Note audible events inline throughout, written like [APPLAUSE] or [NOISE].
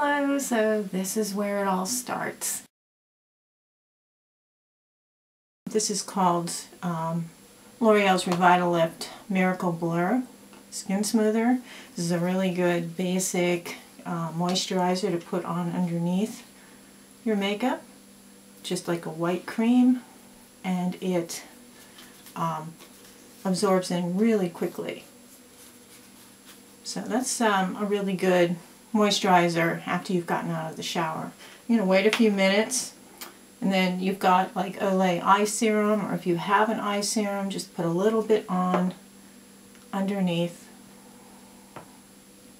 follow, so this is where it all starts. This is called um, L'Oreal's Revitalift Miracle Blur Skin Smoother. This is a really good basic uh, moisturizer to put on underneath your makeup, just like a white cream, and it um, absorbs in really quickly. So that's um, a really good moisturizer after you've gotten out of the shower. Going to wait a few minutes and then you've got like Olay eye serum or if you have an eye serum just put a little bit on underneath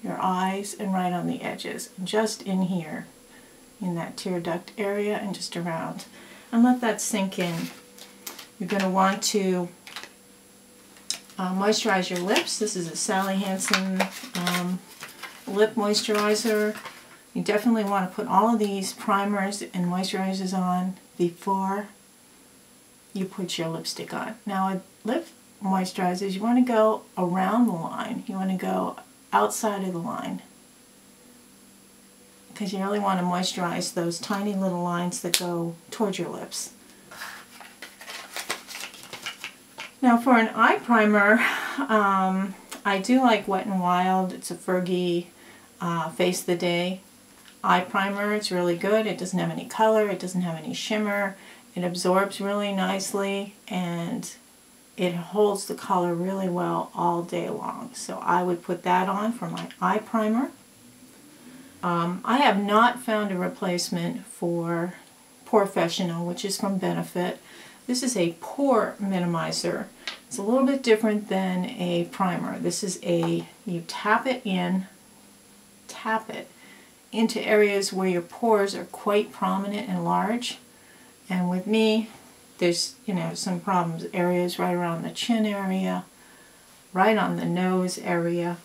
your eyes and right on the edges just in here in that tear duct area and just around and let that sink in. You're going to want to uh, moisturize your lips. This is a Sally Hansen um, lip moisturizer. You definitely want to put all of these primers and moisturizers on before you put your lipstick on. Now lip moisturizers, you want to go around the line. You want to go outside of the line because you really want to moisturize those tiny little lines that go towards your lips. Now for an eye primer, [LAUGHS] um, I do like Wet n Wild. It's a Fergie uh, Face the Day eye primer. It's really good. It doesn't have any color. It doesn't have any shimmer. It absorbs really nicely and it holds the color really well all day long. So I would put that on for my eye primer. Um, I have not found a replacement for POREfessional, which is from Benefit. This is a pore minimizer. It's a little bit different than a primer. This is a, you tap it in, tap it into areas where your pores are quite prominent and large. And with me, there's, you know, some problems, areas right around the chin area, right on the nose area.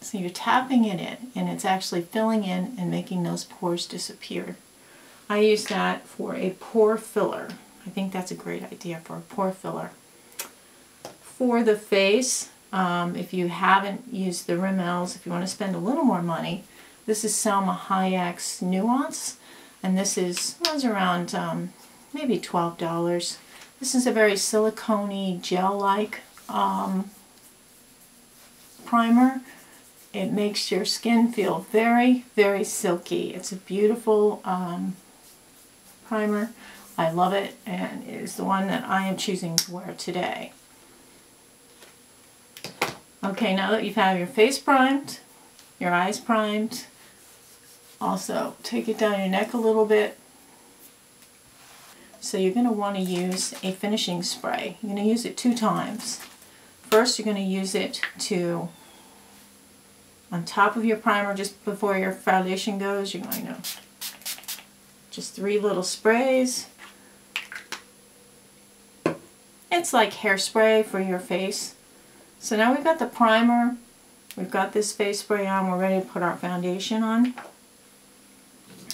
So you're tapping it in, and it's actually filling in and making those pores disappear. I use that for a pore filler. I think that's a great idea for a pore filler. For the face, um, if you haven't used the Rimmels, if you want to spend a little more money, this is Salma Hayek's Nuance, and this is was around um, maybe $12. This is a very silicone gel-like um, primer. It makes your skin feel very, very silky. It's a beautiful um, primer. I love it and it is the one that I am choosing to wear today. Okay, now that you've had your face primed, your eyes primed, also take it down your neck a little bit. So you're going to want to use a finishing spray. You're going to use it two times. First you're going to use it to on top of your primer just before your foundation goes. You're going to just three little sprays it's like hairspray for your face. So now we've got the primer, we've got this face spray on, we're ready to put our foundation on.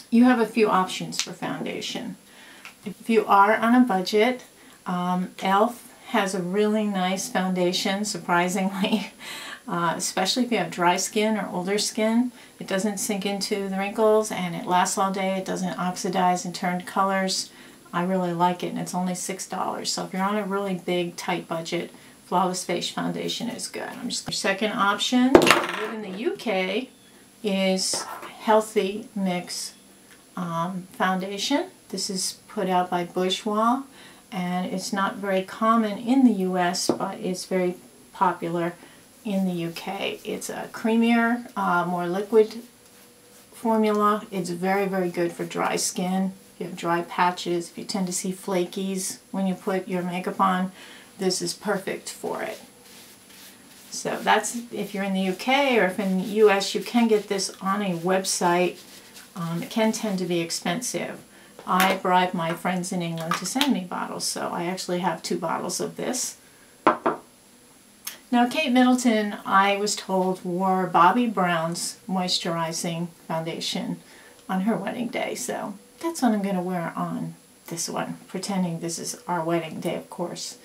You have a few options for foundation. If you are on a budget, um, e.l.f. has a really nice foundation, surprisingly. [LAUGHS] Uh, especially if you have dry skin or older skin. It doesn't sink into the wrinkles and it lasts all day. It doesn't oxidize and turn colors. I really like it and it's only $6. So if you're on a really big, tight budget, Flawless Face Foundation is good. I'm just Second option, in the UK, is Healthy Mix um, Foundation. This is put out by Bourjois and it's not very common in the US, but it's very popular in the UK. It's a creamier, uh, more liquid formula. It's very, very good for dry skin If you have dry patches, if you tend to see flakies when you put your makeup on, this is perfect for it. So that's if you're in the UK or if in the US, you can get this on a website. Um, it can tend to be expensive. I bribe my friends in England to send me bottles, so I actually have two bottles of this. Now Kate Middleton, I was told, wore Bobbi Brown's moisturizing foundation on her wedding day, so that's what I'm going to wear on this one, pretending this is our wedding day, of course.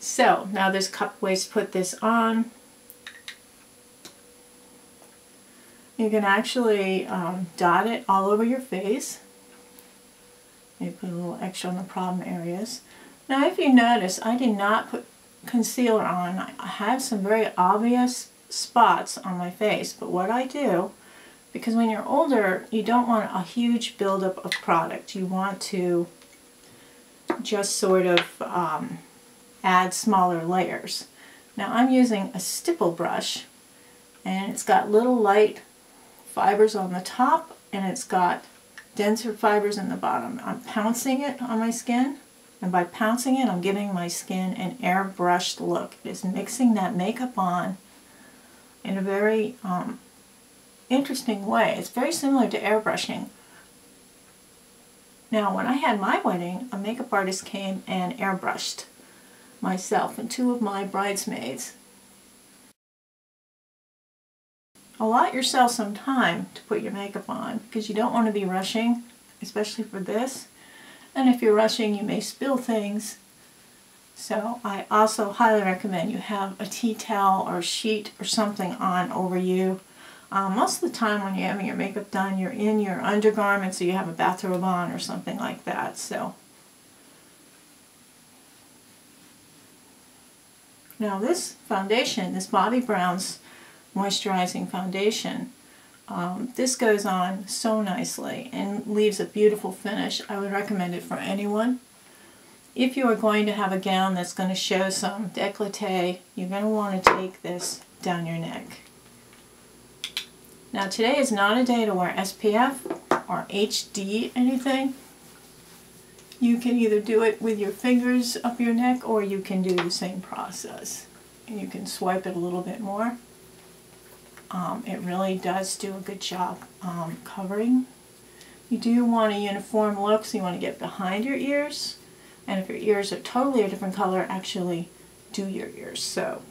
So, now there's a couple ways to put this on. You can actually um, dot it all over your face. Maybe put a little extra on the problem areas. Now if you notice, I did not put concealer on. I have some very obvious spots on my face, but what I do, because when you're older, you don't want a huge buildup of product. You want to just sort of um, add smaller layers. Now I'm using a stipple brush and it's got little light fibers on the top and it's got denser fibers in the bottom. I'm pouncing it on my skin and by pouncing it I'm giving my skin an airbrushed look. It is mixing that makeup on in a very um, interesting way. It's very similar to airbrushing. Now when I had my wedding, a makeup artist came and airbrushed myself and two of my bridesmaids. Allot yourself some time to put your makeup on because you don't want to be rushing, especially for this. And if you're rushing, you may spill things. So I also highly recommend you have a tea towel or sheet or something on over you. Um, most of the time when you're having your makeup done, you're in your undergarments or you have a bathrobe on or something like that. So Now this foundation, this Bobbi Brown's moisturizing foundation, um, this goes on so nicely and leaves a beautiful finish. I would recommend it for anyone. If you are going to have a gown that's going to show some décolleté, you're going to want to take this down your neck. Now today is not a day to wear SPF or HD anything. You can either do it with your fingers up your neck or you can do the same process. And you can swipe it a little bit more. Um, it really does do a good job um, covering. You do want a uniform look, so you want to get behind your ears. And if your ears are totally a different color, actually do your ears. So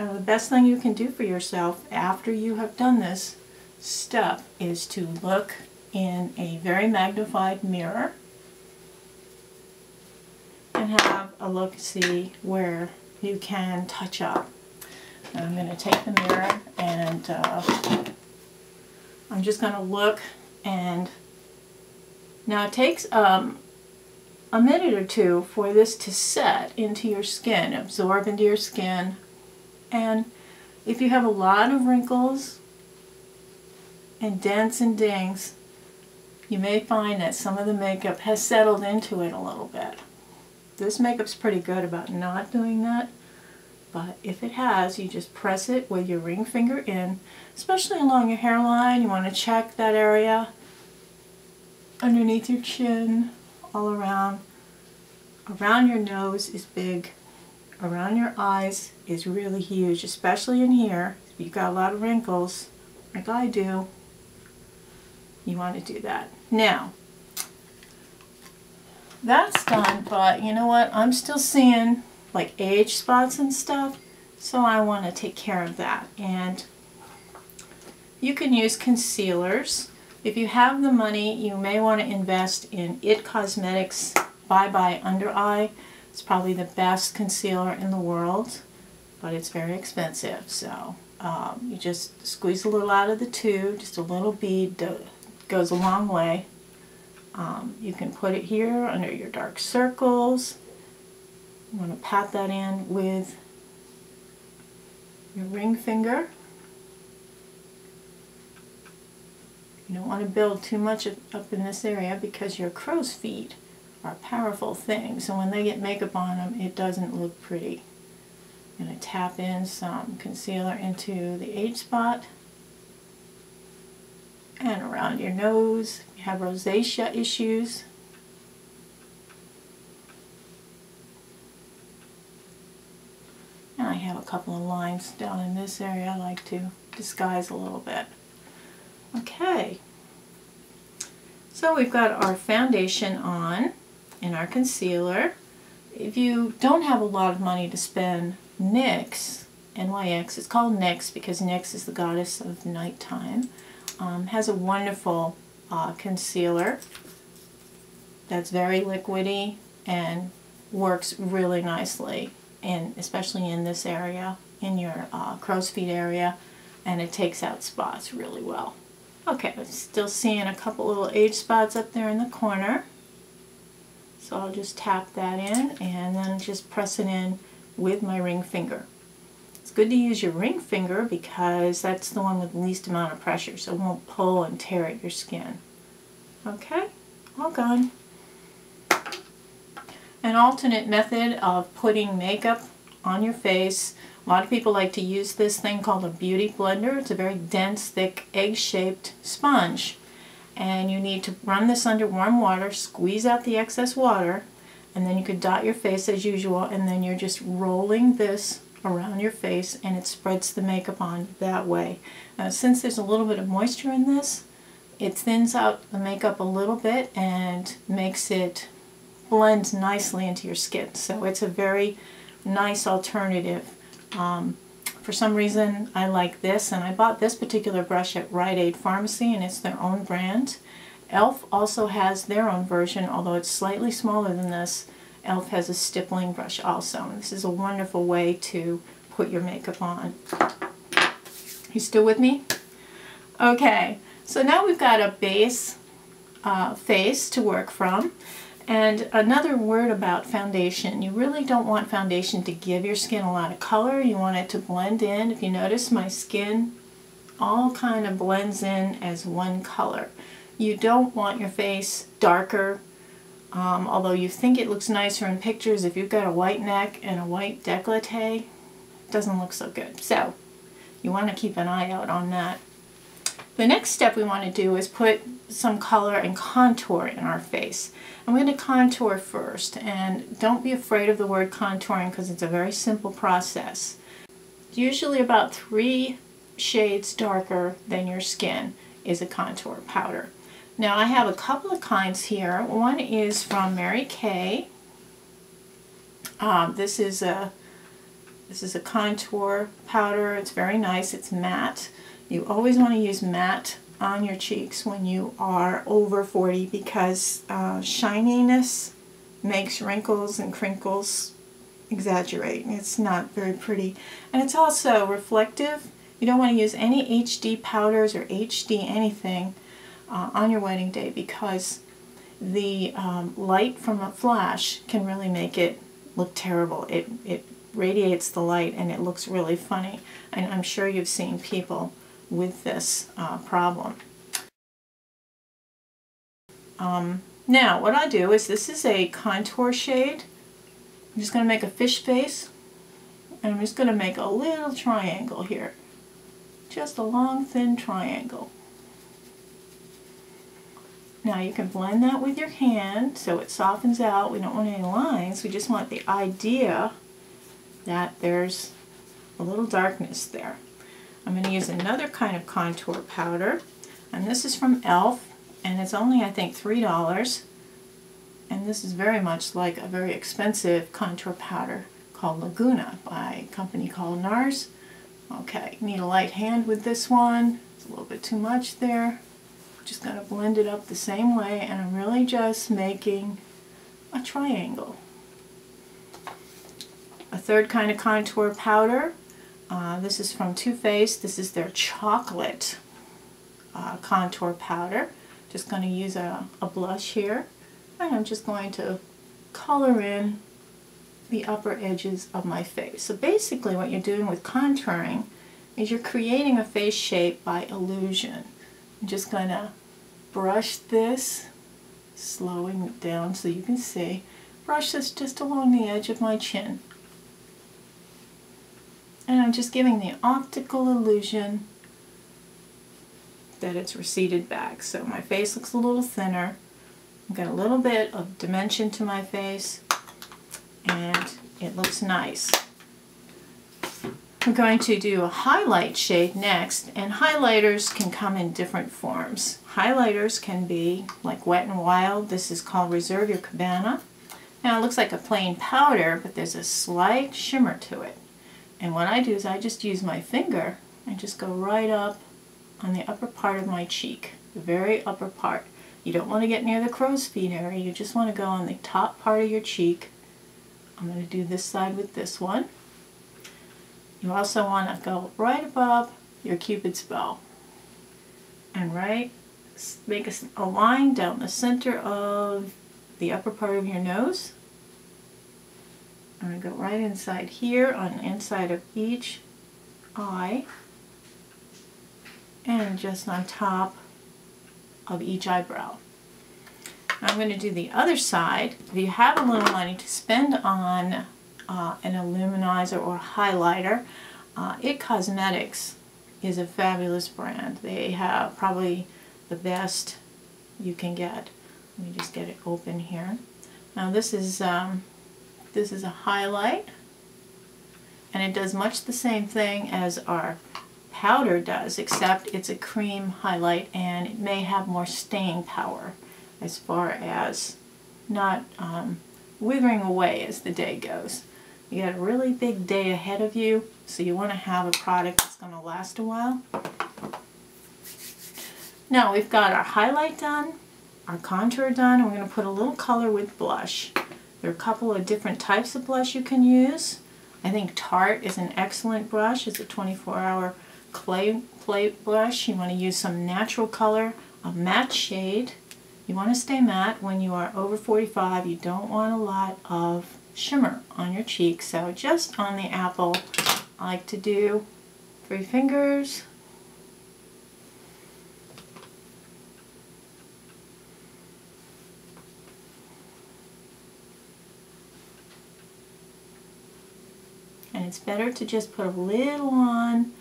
Now the best thing you can do for yourself after you have done this step is to look in a very magnified mirror and have a look see where you can touch up. I'm going to take the mirror and uh, I'm just going to look and now it takes um, a minute or two for this to set into your skin, absorb into your skin, and if you have a lot of wrinkles and dents and dings, you may find that some of the makeup has settled into it a little bit. This makeup's pretty good about not doing that, but if it has, you just press it with your ring finger in, especially along your hairline. You want to check that area underneath your chin, all around. Around your nose is big around your eyes is really huge, especially in here. If you've got a lot of wrinkles, like I do, you want to do that. Now, that's done, but you know what? I'm still seeing like age spots and stuff, so I want to take care of that. And you can use concealers. If you have the money, you may want to invest in IT Cosmetics Bye Bye Under Eye. It's probably the best concealer in the world, but it's very expensive. So um, you just squeeze a little out of the tube, just a little bead goes a long way. Um, you can put it here under your dark circles. You want to pat that in with your ring finger. You don't want to build too much up in this area because your crow's feet are powerful things. And when they get makeup on them, it doesn't look pretty. I'm going to tap in some concealer into the age spot and around your nose. If you have rosacea issues, and I have a couple of lines down in this area I like to disguise a little bit. Okay, so we've got our foundation on and our concealer. If you don't have a lot of money to spend, NYX, NYX, it's called NYX because NYX is the goddess of nighttime, um, has a wonderful uh, concealer that's very liquidy and works really nicely. and especially in this area, in your uh, crow's feet area, and it takes out spots really well. Okay, I'm still seeing a couple little age spots up there in the corner. So I'll just tap that in and then just press it in with my ring finger. It's good to use your ring finger because that's the one with the least amount of pressure so it won't pull and tear at your skin. Okay, all gone. An alternate method of putting makeup on your face. A lot of people like to use this thing called a beauty blender. It's a very dense, thick, egg-shaped sponge. And you need to run this under warm water, squeeze out the excess water, and then you could dot your face as usual, and then you're just rolling this around your face and it spreads the makeup on that way. Now since there's a little bit of moisture in this, it thins out the makeup a little bit and makes it blend nicely into your skin. So it's a very nice alternative. Um, for some reason I like this and I bought this particular brush at Rite Aid Pharmacy and it's their own brand. e.l.f. also has their own version although it's slightly smaller than this. e.l.f. has a stippling brush also. And This is a wonderful way to put your makeup on. You still with me? Okay, so now we've got a base uh, face to work from. And another word about foundation, you really don't want foundation to give your skin a lot of color. You want it to blend in. If you notice my skin all kind of blends in as one color. You don't want your face darker, um, although you think it looks nicer in pictures. If you've got a white neck and a white décolleté, it doesn't look so good. So you want to keep an eye out on that. The next step we want to do is put some color and contour in our face. I'm going to contour first and don't be afraid of the word contouring because it's a very simple process. Usually about three shades darker than your skin is a contour powder. Now I have a couple of kinds here. One is from Mary Kay. Um, this is a this is a contour powder. It's very nice. It's matte. You always want to use matte on your cheeks when you are over 40 because uh, shininess makes wrinkles and crinkles exaggerate. It's not very pretty. And it's also reflective. You don't want to use any HD powders or HD anything uh, on your wedding day because the um, light from a flash can really make it look terrible. It, it radiates the light and it looks really funny. And I'm sure you've seen people with this uh, problem. Um, now, what I do is this is a contour shade. I'm just going to make a fish face. And I'm just going to make a little triangle here. Just a long, thin triangle. Now you can blend that with your hand so it softens out. We don't want any lines. We just want the idea that there's a little darkness there. I'm going to use another kind of contour powder, and this is from e.l.f. and it's only I think $3 and this is very much like a very expensive contour powder called Laguna by a company called NARS. Okay, need a light hand with this one. It's a little bit too much there. Just going to blend it up the same way and I'm really just making a triangle. A third kind of contour powder uh, this is from Too Faced. This is their chocolate uh, contour powder. Just going to use a, a blush here. And I'm just going to color in the upper edges of my face. So basically what you're doing with contouring is you're creating a face shape by illusion. I'm just going to brush this, slowing it down so you can see. Brush this just along the edge of my chin. And I'm just giving the optical illusion that it's receded back. So my face looks a little thinner. I've got a little bit of dimension to my face and it looks nice. We're going to do a highlight shade next and highlighters can come in different forms. Highlighters can be like Wet n Wild. This is called Reserve Your Cabana. Now it looks like a plain powder but there's a slight shimmer to it. And what I do is I just use my finger and just go right up on the upper part of my cheek, the very upper part. You don't want to get near the crow's feet area, you just want to go on the top part of your cheek I'm going to do this side with this one. You also want to go right above your cupid's bow. And right, make a, a line down the center of the upper part of your nose. I'm going to go right inside here on the inside of each eye and just on top of each eyebrow. I'm going to do the other side. If you have a little money to spend on uh, an illuminizer or highlighter, uh, IT Cosmetics is a fabulous brand. They have probably the best you can get. Let me just get it open here. Now this is um, this is a highlight and it does much the same thing as our powder does except it's a cream highlight and it may have more staying power as far as not um, withering away as the day goes. You got a really big day ahead of you, so you want to have a product that's going to last a while. Now we've got our highlight done, our contour done, and we're going to put a little color with blush. There are a couple of different types of blush you can use. I think Tarte is an excellent brush. It's a 24-hour clay plate blush. You want to use some natural color, a matte shade, you want to stay matte when you are over 45. You don't want a lot of shimmer on your cheeks. So just on the apple, I like to do three fingers. And it's better to just put a little on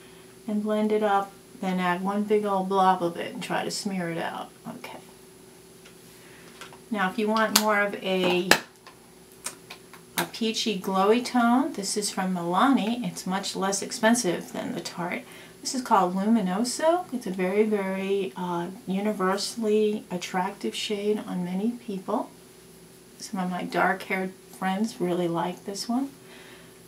and blend it up than add one big old blob of it and try to smear it out. Okay. Now if you want more of a, a peachy glowy tone, this is from Milani. It's much less expensive than the Tarte. This is called Luminoso. It's a very, very uh, universally attractive shade on many people. Some of my dark-haired friends really like this one.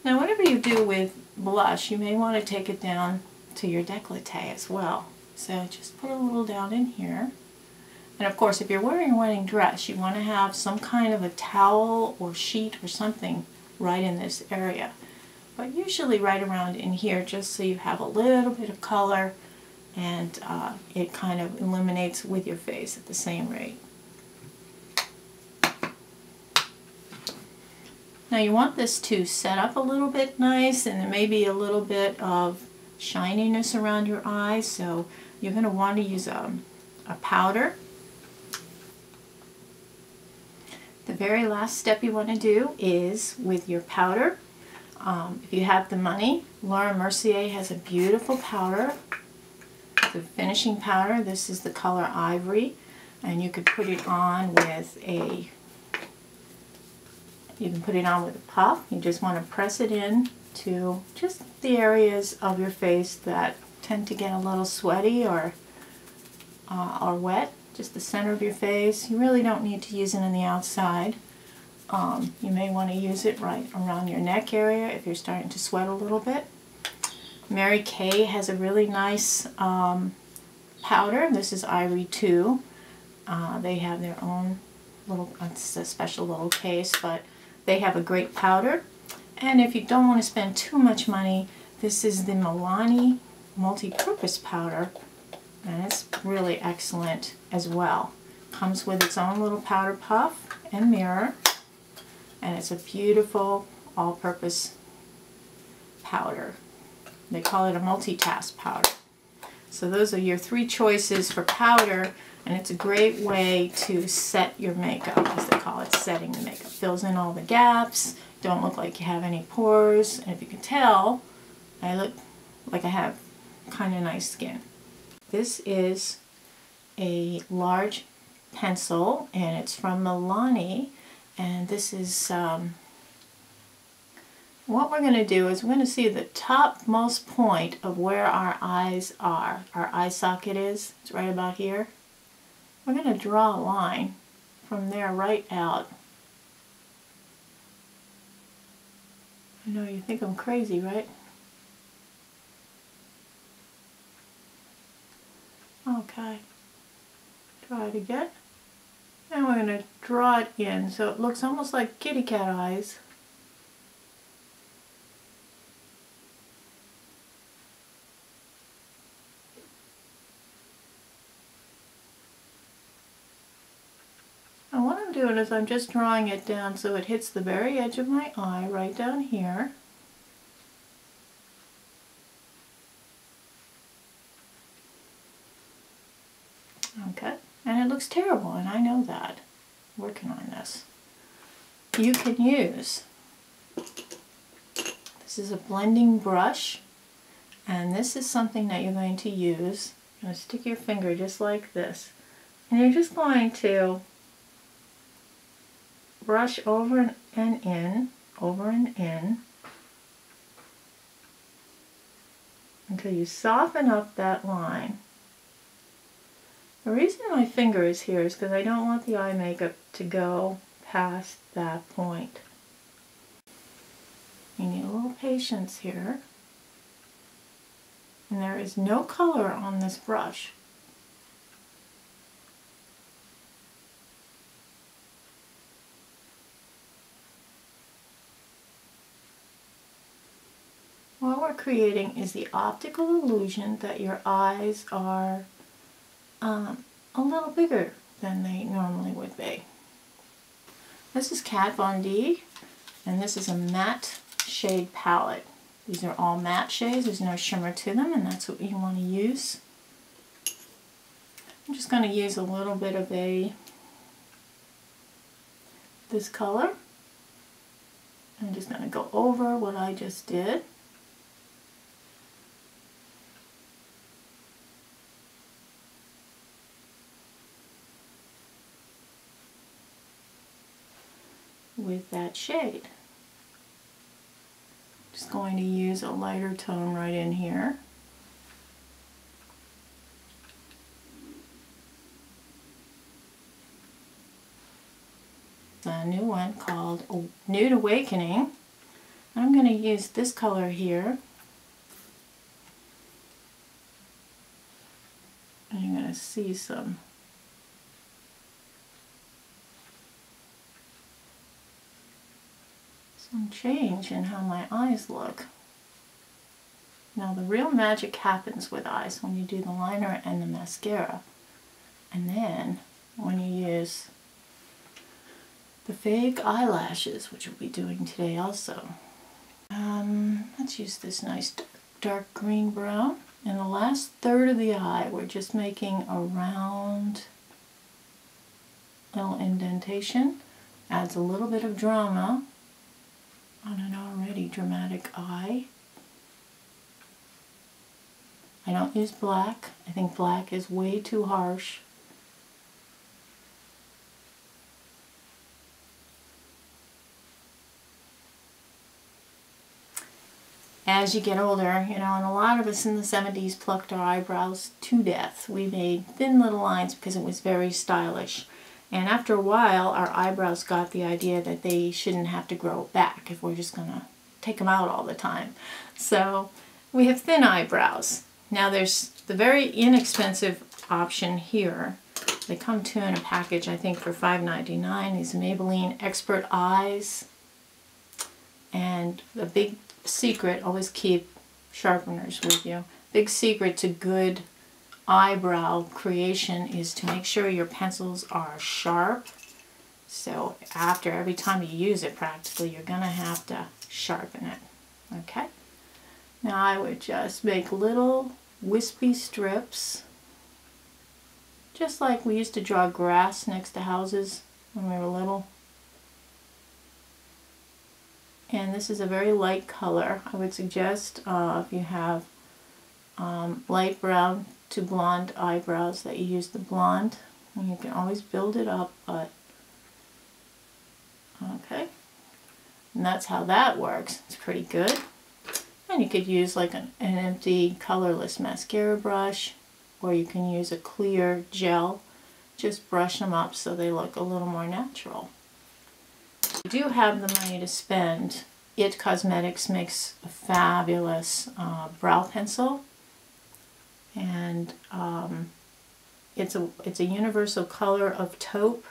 Now whatever you do with blush, you may want to take it down to your décolleté as well. So just put a little down in here. And of course, if you're wearing a wedding dress, you want to have some kind of a towel or sheet or something right in this area. But usually right around in here, just so you have a little bit of color and uh, it kind of illuminates with your face at the same rate. Now you want this to set up a little bit nice and there may be a little bit of shininess around your eyes, so you're going to want to use a, a powder The very last step you want to do is with your powder. Um, if you have the money, Laura Mercier has a beautiful powder. The finishing powder, this is the color Ivory, and you could put it on with a, you can put it on with a puff. You just want to press it in to just the areas of your face that tend to get a little sweaty or, uh, or wet just the center of your face. You really don't need to use it on the outside. Um, you may want to use it right around your neck area if you're starting to sweat a little bit. Mary Kay has a really nice um, powder. This is Ivory 2. Uh, they have their own little, it's a special little case, but they have a great powder. And if you don't want to spend too much money, this is the Milani multi-purpose powder and it's really excellent as well. Comes with its own little powder puff and mirror and it's a beautiful all-purpose powder. They call it a multitask powder. So those are your three choices for powder and it's a great way to set your makeup, as they call it, setting the makeup. Fills in all the gaps, don't look like you have any pores, and if you can tell, I look like I have kind of nice skin. This is a large pencil and it's from Milani and this is um, what we're going to do is we're going to see the topmost point of where our eyes are. Our eye socket is. It's right about here. We're going to draw a line from there right out. I know you think I'm crazy, right? Okay. Try it again. And we're going to draw it in so it looks almost like kitty cat eyes. And what I'm doing is I'm just drawing it down so it hits the very edge of my eye right down here. Looks terrible and I know that. working on this. You can use, this is a blending brush and this is something that you're going to use. You're going to stick your finger just like this and you're just going to brush over and in, over and in, until you soften up that line. The reason my finger is here is because I don't want the eye makeup to go past that point. You need a little patience here. And there is no color on this brush. What we're creating is the optical illusion that your eyes are um, a little bigger than they normally would be. This is Kat Von D, and this is a matte shade palette. These are all matte shades, there's no shimmer to them, and that's what you want to use. I'm just going to use a little bit of a this color. I'm just going to go over what I just did. With that shade. Just going to use a lighter tone right in here. a new one called Nude Awakening. I'm going to use this color here. You're going to see some some change in how my eyes look. Now the real magic happens with eyes when you do the liner and the mascara. And then when you use the fake eyelashes, which we'll be doing today also. Um, let's use this nice dark green brown. In the last third of the eye, we're just making a round little indentation. Adds a little bit of drama on an already dramatic eye. I don't use black. I think black is way too harsh. As you get older, you know, and a lot of us in the 70s plucked our eyebrows to death. We made thin little lines because it was very stylish. And after a while, our eyebrows got the idea that they shouldn't have to grow back if we're just going to take them out all the time. So we have thin eyebrows. Now there's the very inexpensive option here. They come to in a package, I think, for $5.99. These Maybelline Expert Eyes. And the big secret, always keep sharpeners with you. Big secret to good eyebrow creation is to make sure your pencils are sharp. So after every time you use it practically, you're going to have to sharpen it. Okay? Now I would just make little wispy strips, just like we used to draw grass next to houses when we were little. And this is a very light color. I would suggest uh, if you have um, light brown to blonde eyebrows that you use the blonde. And you can always build it up, but okay. And that's how that works. It's pretty good. And you could use like an, an empty colorless mascara brush or you can use a clear gel. Just brush them up so they look a little more natural. If you do have the money to spend, IT Cosmetics makes a fabulous uh, brow pencil and um, it's a it's a universal color of taupe.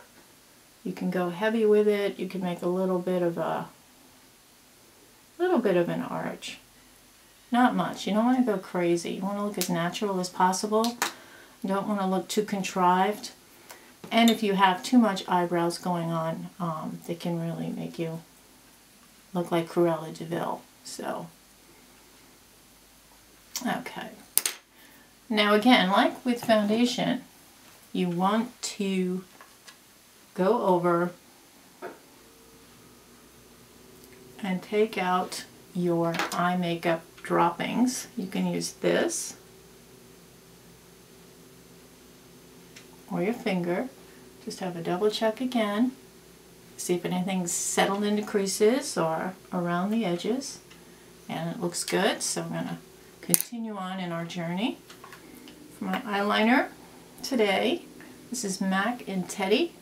You can go heavy with it. You can make a little bit of a little bit of an arch. Not much. You don't want to go crazy. You want to look as natural as possible. You don't want to look too contrived. and if you have too much eyebrows going on, um, they can really make you look like Cruella de Vil. So, okay. Now again, like with foundation, you want to go over and take out your eye makeup droppings. You can use this or your finger. Just have a double check again. See if anything's settled into creases or around the edges. And it looks good, so I'm going to continue on in our journey. My eyeliner today, this is MAC and Teddy.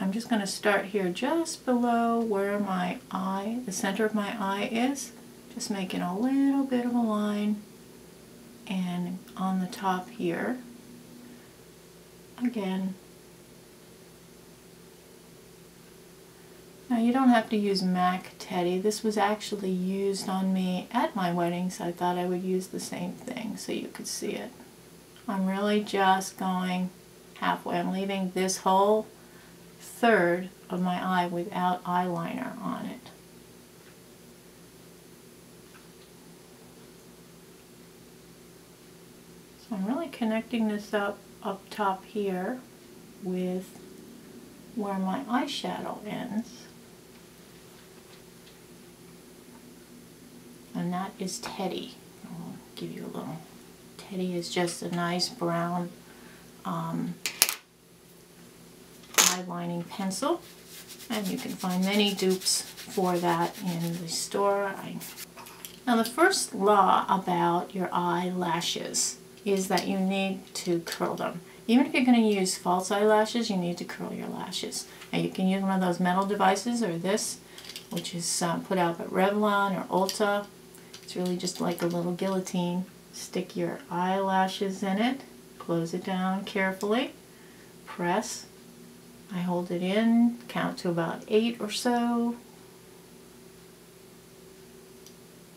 I'm just going to start here just below where my eye, the center of my eye is. Just making a little bit of a line and on the top here again. Now you don't have to use MAC Teddy. This was actually used on me at my wedding, so I thought I would use the same thing so you could see it. I'm really just going halfway. I'm leaving this whole third of my eye without eyeliner on it. So I'm really connecting this up up top here with where my eyeshadow ends. And that is Teddy. I'll give you a little. Teddy is just a nice brown um, eyelining pencil. And you can find many dupes for that in the store. I... Now the first law about your eyelashes is that you need to curl them. Even if you're going to use false eyelashes, you need to curl your lashes. Now you can use one of those metal devices or this, which is um, put out by Revlon or Ulta. It's really just like a little guillotine. Stick your eyelashes in it, close it down carefully, press. I hold it in, count to about eight or so,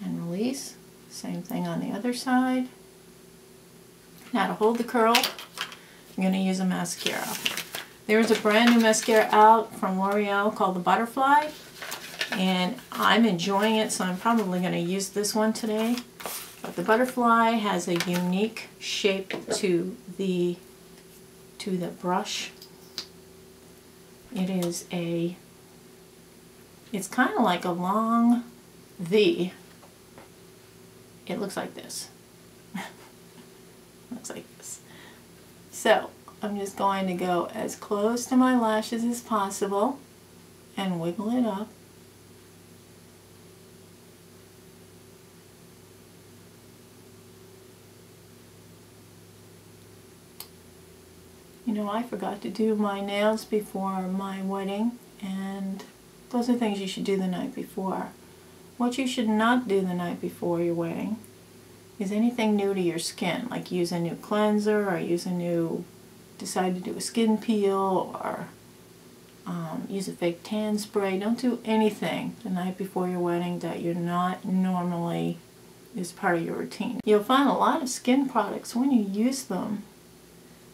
and release. Same thing on the other side. Now to hold the curl, I'm going to use a mascara. There's a brand new mascara out from L'Oreal called the Butterfly. And I'm enjoying it, so I'm probably going to use this one today. The Butterfly has a unique shape to the to the brush. It is a, it's kind of like a long V. It looks like this. [LAUGHS] looks like this. So I'm just going to go as close to my lashes as possible and wiggle it up. You know, I forgot to do my nails before my wedding, and those are things you should do the night before. What you should not do the night before your wedding is anything new to your skin, like use a new cleanser or use a new, decide to do a skin peel or um, use a fake tan spray. Don't do anything the night before your wedding that you're not normally is part of your routine. You'll find a lot of skin products when you use them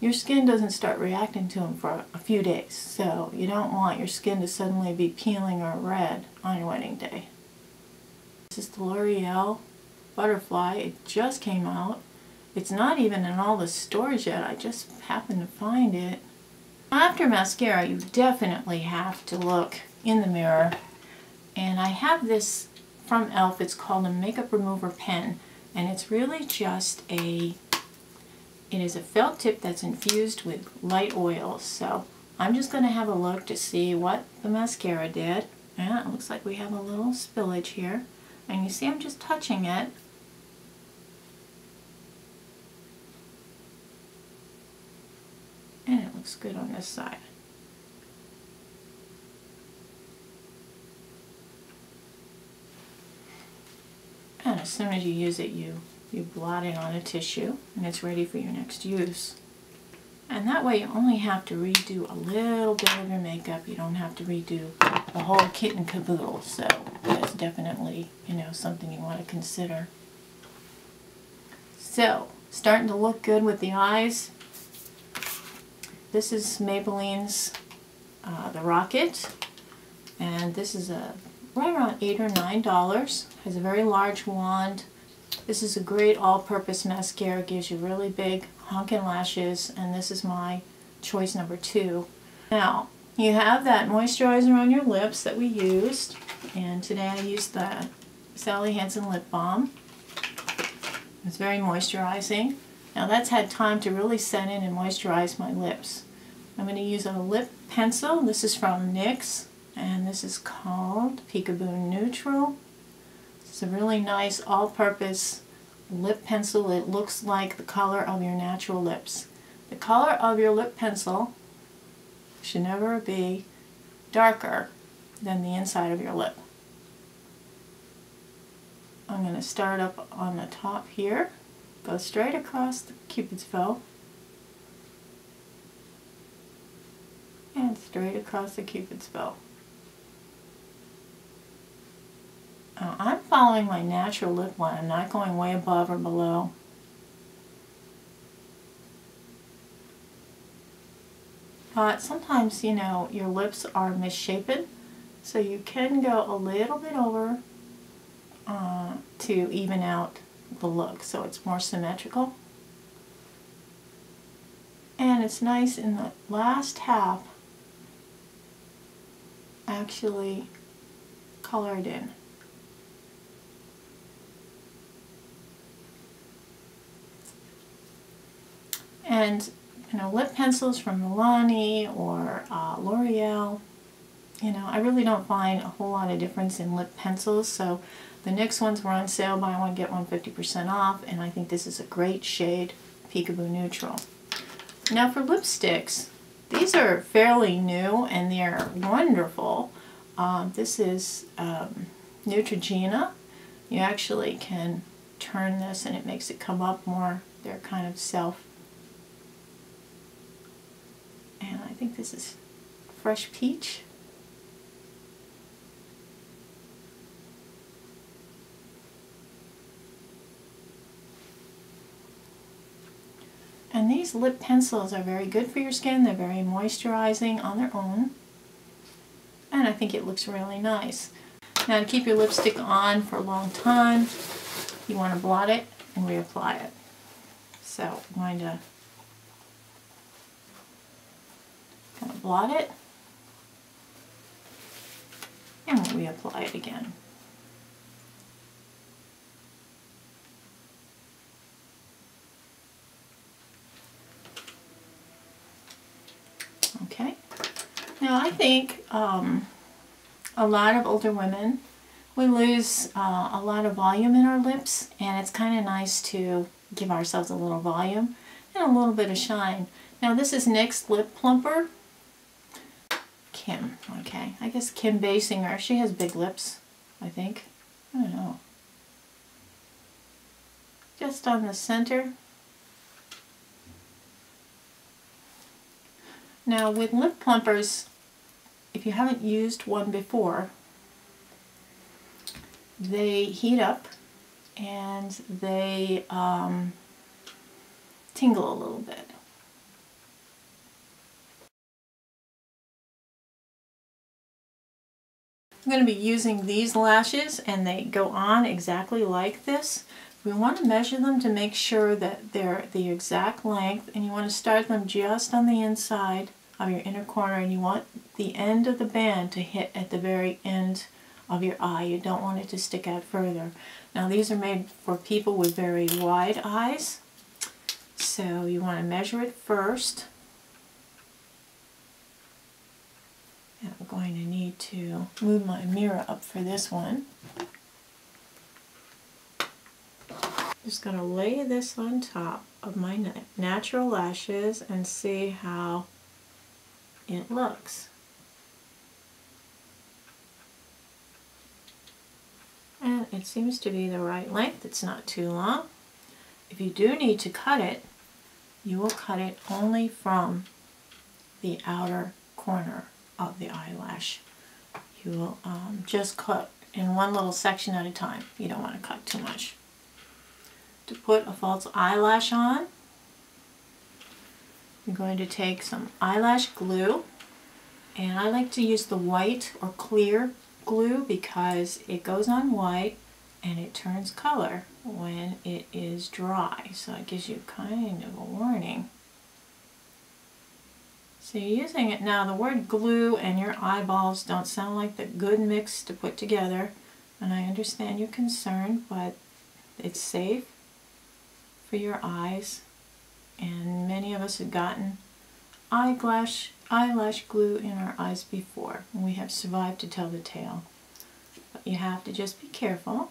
your skin doesn't start reacting to them for a few days so you don't want your skin to suddenly be peeling or red on your wedding day. This is the L'Oreal Butterfly. It just came out. It's not even in all the stores yet. I just happened to find it. After mascara, you definitely have to look in the mirror. And I have this from e.l.f. It's called a Makeup Remover Pen. And it's really just a, it is a felt tip that's infused with light oils. So I'm just going to have a look to see what the mascara did. Yeah, it looks like we have a little spillage here. And you see I'm just touching it and it looks good on this side. And as soon as you use it, you, you blot it on a tissue and it's ready for your next use. And that way you only have to redo a little bit of your makeup. You don't have to redo the whole kit and caboodle. So that's definitely, you know, something you want to consider. So, starting to look good with the eyes. this is Maybelline's uh, The Rocket. And this is a right around 8 or $9. Has a very large wand. This is a great all-purpose mascara. It gives you really big honking lashes. And this is my choice number two. Now, you have that moisturizer on your lips that we used. And today I used the Sally Hansen Lip Balm. It's very moisturizing. Now that's had time to really set in and moisturize my lips. I'm going to use a lip pencil. This is from NYX and this is called Peekaboo Neutral. It's a really nice all-purpose lip pencil. It looks like the color of your natural lips. The color of your lip pencil should never be darker than the inside of your lip. I'm going to start up on the top here, go straight across the cupid's bow, and straight across the cupid's bow. Now, I'm following my natural lip line. I'm not going way above or below. But sometimes, you know, your lips are misshapen, so you can go a little bit over uh, to even out the look so it's more symmetrical. And it's nice in the last half actually colored in. And you know, lip pencils from Milani or uh, L'Oreal, you know, I really don't find a whole lot of difference in lip pencils. So the NYX ones were on sale, buy one, get one 50% off, and I think this is a great shade, Peekaboo Neutral. Now for lipsticks, these are fairly new and they're wonderful. Um, this is um, Neutrogena. You actually can turn this and it makes it come up more. They're kind of self and I think this is fresh peach. And these lip pencils are very good for your skin. They're very moisturizing on their own. And I think it looks really nice. Now to keep your lipstick on for a long time, you want to blot it and reapply it. So I'm going to kind of blot it and we'll reapply it again. Okay. Now I think um, a lot of older women, we lose uh, a lot of volume in our lips and it's kind of nice to give ourselves a little volume and a little bit of shine. Now this is NYX Lip Plumper. Kim, okay. I guess Kim Basinger. She has big lips, I think. I don't know. Just on the center. Now with lip plumpers, if you haven't used one before, they heat up and they um, tingle a little bit. I'm going to be using these lashes and they go on exactly like this. We want to measure them to make sure that they're the exact length and you want to start them just on the inside of your inner corner and you want the end of the band to hit at the very end of your eye. You don't want it to stick out further. Now these are made for people with very wide eyes. So you want to measure it first I'm going to need to move my mirror up for this one. Just going to lay this on top of my natural lashes and see how it looks. And it seems to be the right length. It's not too long. If you do need to cut it, you will cut it only from the outer corner of the eyelash. You will um, just cut in one little section at a time. You don't want to cut too much. To put a false eyelash on, you're going to take some eyelash glue and I like to use the white or clear glue because it goes on white and it turns color when it is dry so it gives you kind of a warning. So you're using it now the word glue and your eyeballs don't sound like the good mix to put together and I understand your concern but it's safe for your eyes and many of us have gotten eyelash, eyelash glue in our eyes before and we have survived to tell the tale. But you have to just be careful.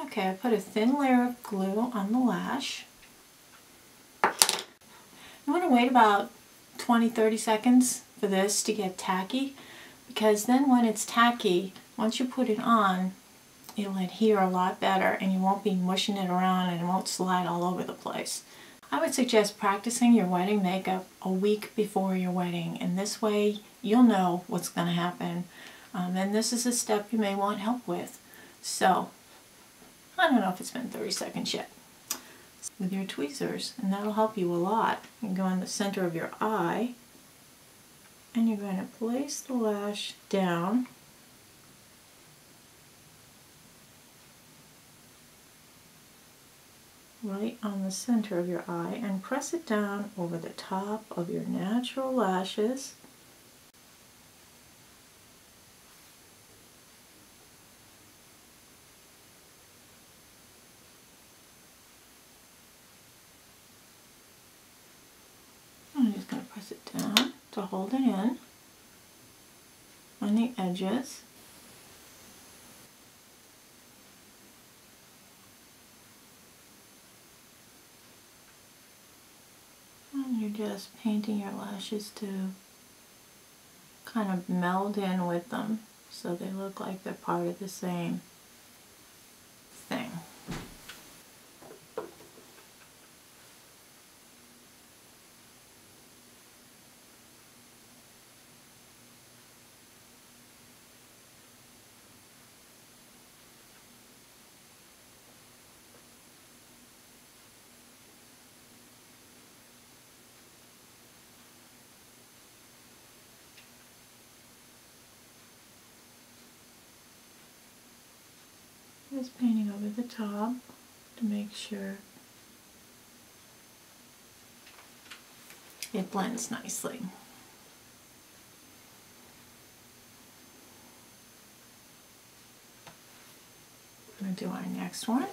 Okay, I put a thin layer of glue on the lash. You want to wait about 20-30 seconds for this to get tacky because then when it's tacky, once you put it on, it'll adhere a lot better and you won't be mushing it around and it won't slide all over the place. I would suggest practicing your wedding makeup a week before your wedding and this way you'll know what's going to happen um, and this is a step you may want help with. So, I don't know if it's been 30 seconds yet. With your tweezers and that'll help you a lot. You go in the center of your eye and you're going to place the lash down right on the center of your eye and press it down over the top of your natural lashes. I'm just going to press it down to hold it in on the edges. And you're just painting your lashes to kind of meld in with them so they look like they're part of the same thing. Just painting over the top to make sure it blends nicely. I'm going to do our next one.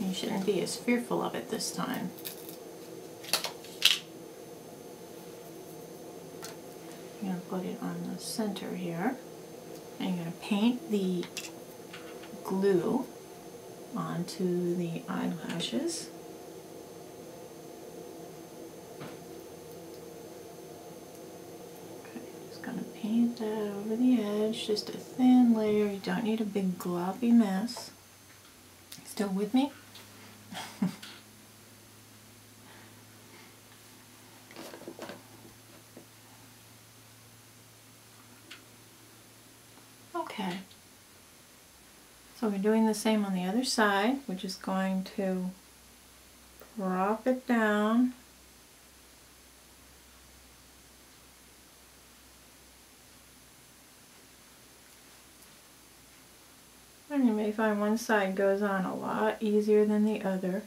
You shouldn't be as fearful of it this time. I'm going to put it on the center here. You're going to paint the glue onto the eyelashes. Okay, just going to paint that over the edge, just a thin layer. You don't need a big gloppy mess. Still with me? [LAUGHS] okay. So we're doing the same on the other side. We're just going to prop it down. And you may find one side goes on a lot easier than the other.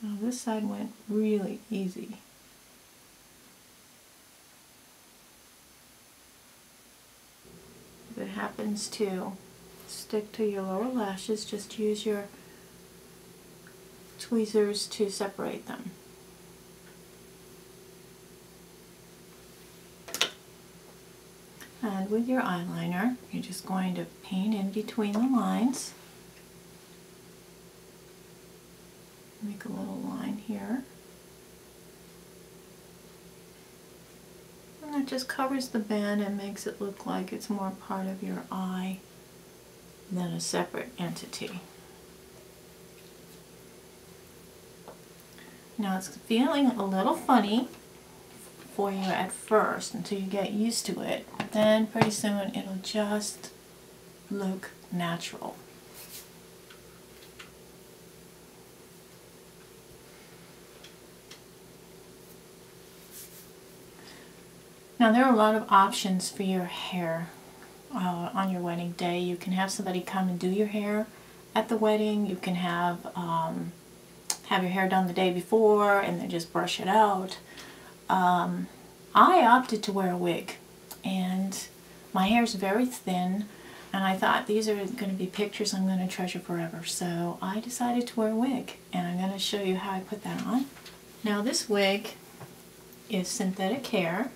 Now this side went really easy. it happens to stick to your lower lashes, just use your tweezers to separate them. And with your eyeliner, you're just going to paint in between the lines. Make a little line here. And it just covers the band and makes it look like it's more part of your eye than a separate entity. Now it's feeling a little funny for you at first until you get used to it. Then pretty soon it'll just look natural. Now there are a lot of options for your hair uh, on your wedding day. You can have somebody come and do your hair at the wedding. You can have um, have your hair done the day before and then just brush it out. Um, I opted to wear a wig and my hair is very thin and I thought these are going to be pictures I'm going to treasure forever. So I decided to wear a wig and I'm going to show you how I put that on. Now this wig is synthetic hair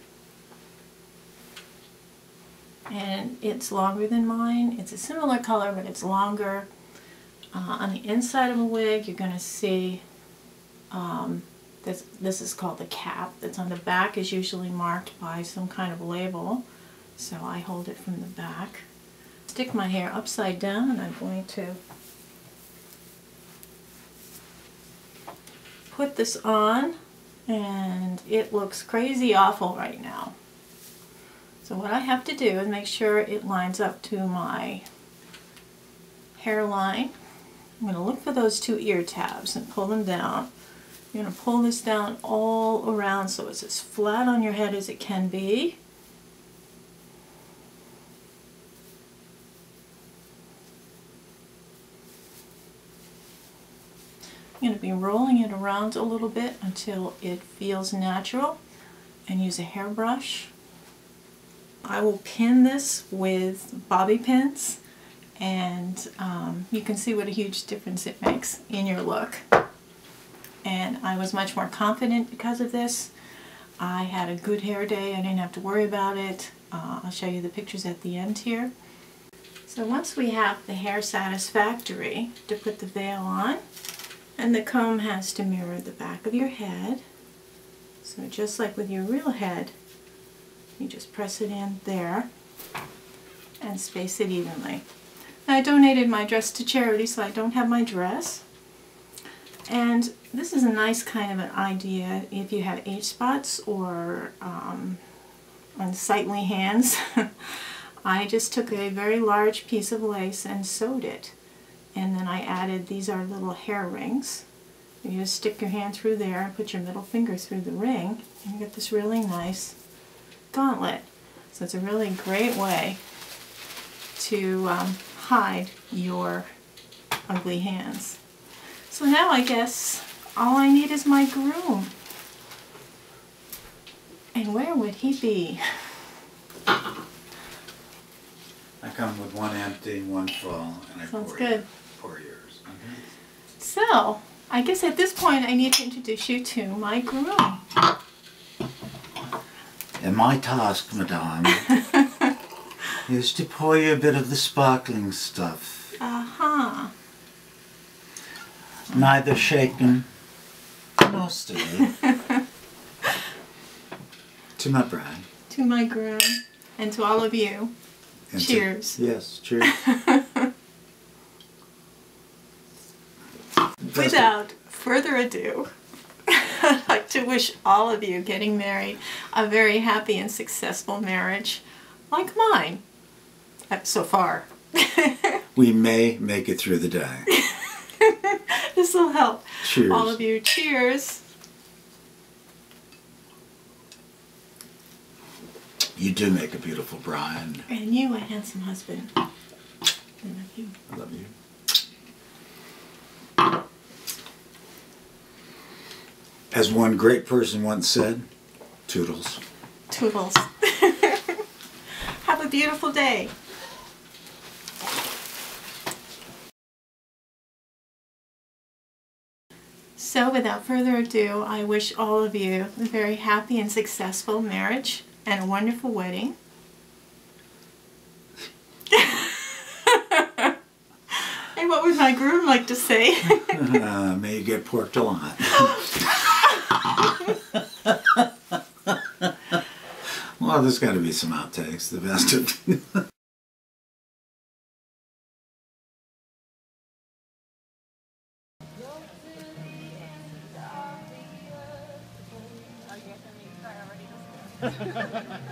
and it's longer than mine. It's a similar color but it's longer. Uh, on the inside of a wig you're going to see um, this, this is called the cap that's on the back is usually marked by some kind of label so I hold it from the back. Stick my hair upside down and I'm going to put this on and it looks crazy awful right now. So what I have to do is make sure it lines up to my hairline. I'm going to look for those two ear tabs and pull them down. You're going to pull this down all around so it's as flat on your head as it can be. I'm going to be rolling it around a little bit until it feels natural and use a hairbrush. I will pin this with bobby pins and um, you can see what a huge difference it makes in your look. And I was much more confident because of this. I had a good hair day, I didn't have to worry about it. Uh, I'll show you the pictures at the end here. So once we have the hair satisfactory to put the veil on, and the comb has to mirror the back of your head. So just like with your real head, you just press it in there and space it evenly. Now, I donated my dress to charity, so I don't have my dress. And this is a nice kind of an idea if you have age spots or um, unsightly hands. [LAUGHS] I just took a very large piece of lace and sewed it and then I added, these are little hair rings. You just stick your hand through there and put your middle finger through the ring and you get this really nice gauntlet. So it's a really great way to um, hide your ugly hands. So now I guess all I need is my groom. And where would he be? I come with one empty, one full, and I Sounds pour good. pour yours. So, I guess at this point I need to introduce you to my groom. And my task, madame, [LAUGHS] is to pour you a bit of the sparkling stuff. Uh-huh. Neither shaken nor stirred. [LAUGHS] to my bride. To my groom and to all of you. And to- Cheers. yes, cheers. [LAUGHS] Without further ado, [LAUGHS] I'd like to wish all of you getting married a very happy and successful marriage like mine. Uh, So far. [LAUGHS] We may make it through the day. [LAUGHS] this will help. Cheers. All of you, cheers. You do make a beautiful bride. And you, a handsome husband. I love you. I love you. As one great person once said, toodles. Toodles. [LAUGHS] Have a beautiful day. So without further ado, I wish all of you a very happy and successful marriage and a wonderful wedding. [LAUGHS] and what would my groom like to say? Uh, [LAUGHS] may you get porked a lot. Well, there's got to be some outtakes. The best of. [LAUGHS] [LAUGHS]